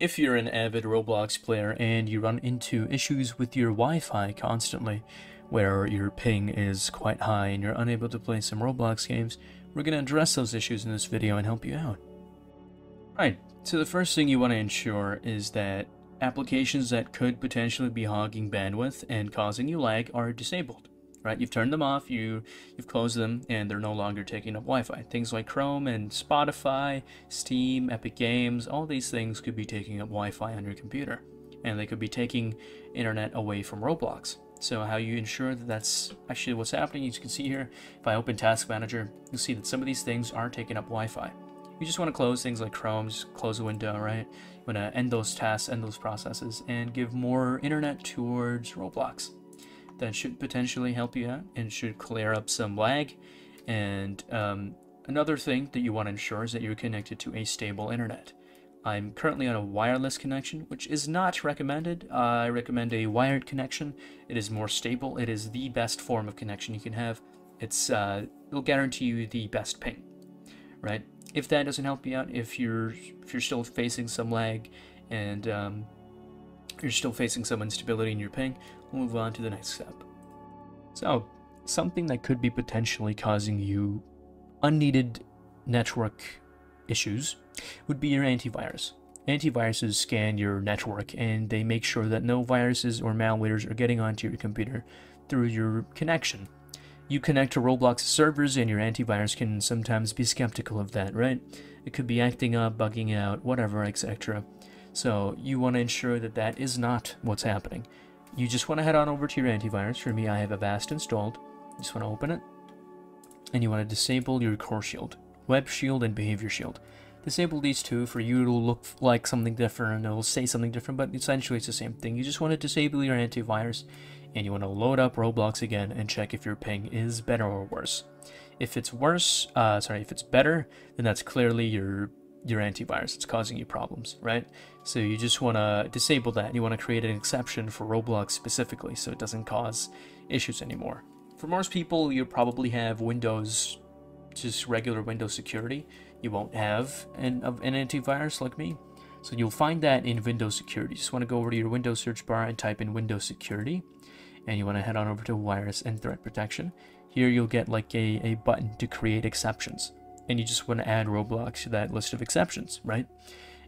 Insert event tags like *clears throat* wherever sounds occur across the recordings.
if you're an avid Roblox player and you run into issues with your Wi-Fi constantly, where your ping is quite high and you're unable to play some Roblox games, we're going to address those issues in this video and help you out. Right, so the first thing you want to ensure is that applications that could potentially be hogging bandwidth and causing you lag are disabled right? You've turned them off, you, you've closed them, and they're no longer taking up Wi-Fi. Things like Chrome and Spotify, Steam, Epic Games, all these things could be taking up Wi-Fi on your computer. And they could be taking internet away from Roblox. So how you ensure that that's actually what's happening, you can see here, if I open Task Manager, you'll see that some of these things are taking up Wi-Fi. You just want to close things like Chrome, just close a window, right? You want to end those tasks, end those processes, and give more internet towards Roblox that should potentially help you out and should clear up some lag. And um, another thing that you want to ensure is that you're connected to a stable internet. I'm currently on a wireless connection, which is not recommended. I recommend a wired connection. It is more stable. It is the best form of connection you can have. It's uh, it'll guarantee you the best ping, right? If that doesn't help you out, if you're if you're still facing some lag and um, you're still facing some instability in your ping, we'll move on to the next step. So, something that could be potentially causing you unneeded network issues would be your antivirus. Antiviruses scan your network and they make sure that no viruses or malwares are getting onto your computer through your connection. You connect to Roblox servers and your antivirus can sometimes be skeptical of that, right? It could be acting up, bugging out, whatever, etc. So you want to ensure that that is not what's happening. You just want to head on over to your antivirus. For me, I have Avast installed. You just want to open it. And you want to disable your core shield, web shield and behavior shield. Disable these two for you to look like something different it'll say something different, but essentially it's the same thing. You just want to disable your antivirus and you want to load up Roblox again and check if your ping is better or worse. If it's worse, uh, sorry, if it's better, then that's clearly your your antivirus. It's causing you problems, right? So you just want to disable that. You want to create an exception for Roblox specifically so it doesn't cause issues anymore. For most people, you probably have Windows, just regular Windows security. You won't have an, an antivirus like me. So you'll find that in Windows security. You just want to go over to your Windows search bar and type in Windows security. And you want to head on over to virus and threat protection. Here you'll get like a, a button to create exceptions and you just want to add Roblox to that list of exceptions, right?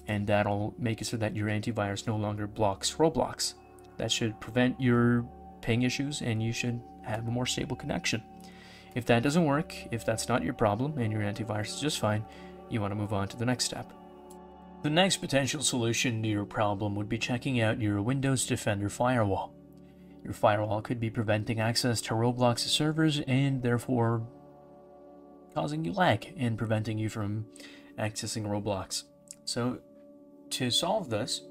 And that'll make it so that your antivirus no longer blocks Roblox. That should prevent your ping issues and you should have a more stable connection. If that doesn't work, if that's not your problem and your antivirus is just fine, you want to move on to the next step. The next potential solution to your problem would be checking out your Windows Defender firewall. Your firewall could be preventing access to Roblox servers and therefore causing you lag and preventing you from accessing Roblox. So to solve this,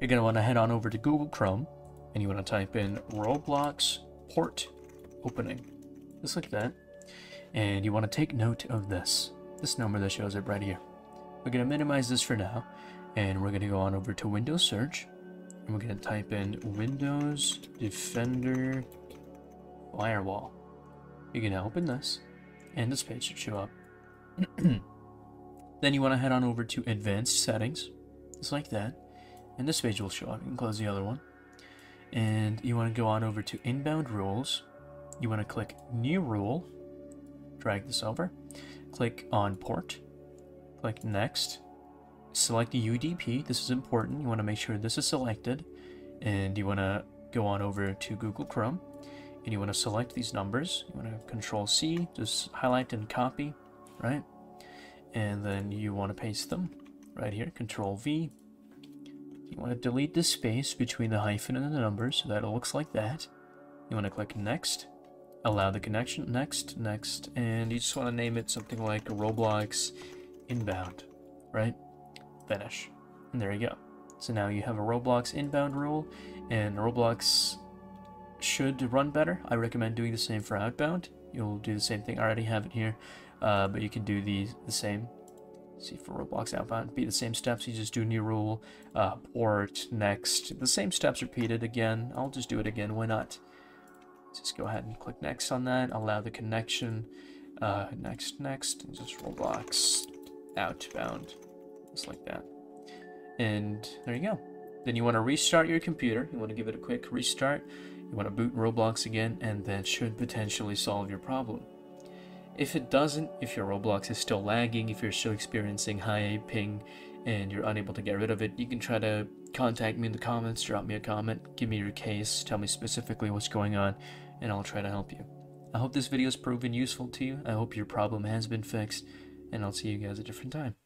you're going to want to head on over to Google Chrome and you want to type in Roblox port opening, just like that. And you want to take note of this, this number that shows up right here. We're going to minimize this for now and we're going to go on over to Windows search and we're going to type in Windows Defender Firewall. You're going to open this and this page should show up. *clears throat* then you want to head on over to advanced settings, just like that, and this page will show up. You can close the other one. And you want to go on over to inbound rules. You want to click new rule, drag this over, click on port, click next, select UDP. This is important. You want to make sure this is selected, and you want to go on over to Google Chrome and you want to select these numbers. You want to control C, just highlight and copy, right? And then you want to paste them right here, control V. You want to delete the space between the hyphen and the numbers so that it looks like that. You want to click next, allow the connection, next, next, and you just want to name it something like Roblox inbound, right? Finish. And there you go. So now you have a Roblox inbound rule and Roblox should run better. I recommend doing the same for outbound. You'll do the same thing. I already have it here, uh, but you can do the, the same. See for Roblox outbound, be the same steps. You just do new rule, uh, port, next. The same steps repeated again. I'll just do it again. Why not? Just go ahead and click next on that. Allow the connection. Uh, next, next, and just Roblox outbound, just like that. And there you go. Then you want to restart your computer. You want to give it a quick restart. You want to boot Roblox again, and that should potentially solve your problem. If it doesn't, if your Roblox is still lagging, if you're still experiencing high ping and you're unable to get rid of it, you can try to contact me in the comments, drop me a comment, give me your case, tell me specifically what's going on, and I'll try to help you. I hope this video has proven useful to you. I hope your problem has been fixed, and I'll see you guys a different time.